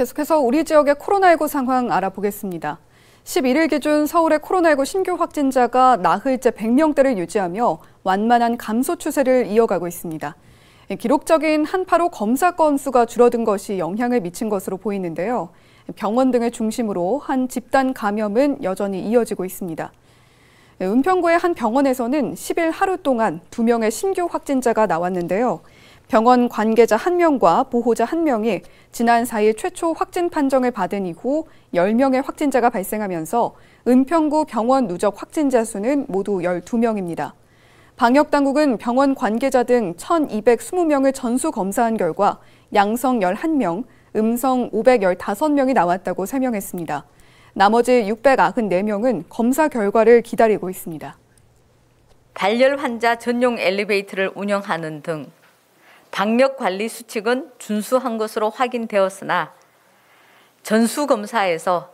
계속해서 우리 지역의 코로나19 상황 알아보겠습니다. 11일 기준 서울의 코로나19 신규 확진자가 나흘째 100명대를 유지하며 완만한 감소 추세를 이어가고 있습니다. 기록적인 한파로 검사 건수가 줄어든 것이 영향을 미친 것으로 보이는데요. 병원 등을 중심으로 한 집단 감염은 여전히 이어지고 있습니다. 은평구의 한 병원에서는 10일 하루 동안 2명의 신규 확진자가 나왔는데요. 병원 관계자 1명과 보호자 1명이 지난 4일 최초 확진 판정을 받은 이후 10명의 확진자가 발생하면서 은평구 병원 누적 확진자 수는 모두 12명입니다. 방역당국은 병원 관계자 등 1,220명을 전수 검사한 결과 양성 11명, 음성 515명이 나왔다고 설명했습니다. 나머지 694명은 검사 결과를 기다리고 있습니다. 발열 환자 전용 엘리베이터를 운영하는 등 방역 관리 수칙은 준수한 것으로 확인되었으나 전수검사에서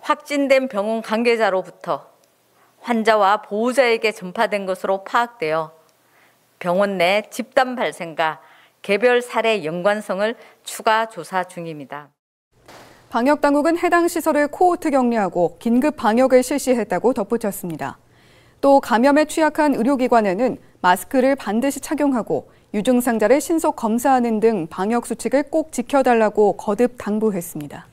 확진된 병원 관계자로부터 환자와 보호자에게 전파된 것으로 파악되어 병원 내 집단 발생과 개별 사례 연관성을 추가 조사 중입니다. 방역 당국은 해당 시설을 코호트 격리하고 긴급 방역을 실시했다고 덧붙였습니다. 또 감염에 취약한 의료기관에는 마스크를 반드시 착용하고 유증상자를 신속 검사하는 등 방역 수칙을 꼭 지켜달라고 거듭 당부했습니다.